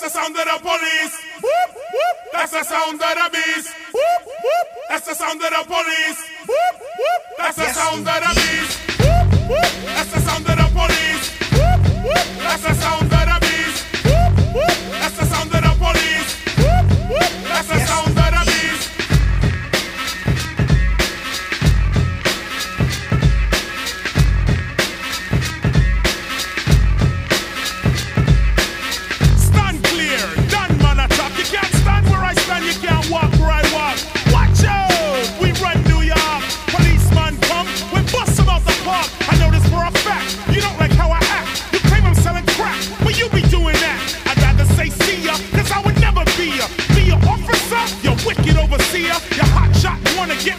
That's the sound of the police. Whoop, whoop. That's the sound of the beast. Whoop, whoop. That's the sound of the police. Whoop, whoop. That's the yes. sound of the beast. Whoop, whoop. That's the sound of the police. Whoop, whoop. That's the sound of the beast. Whoop, whoop. That's the sound of the police. Whoop, whoop. That's the yes. sound. I know this for a fact. You don't like how I act. You claim I'm selling crap, but you be doing that. I'd rather say see ya, cause I would never be ya. Be your officer, You're wicked overseer, You're hot shot wanna get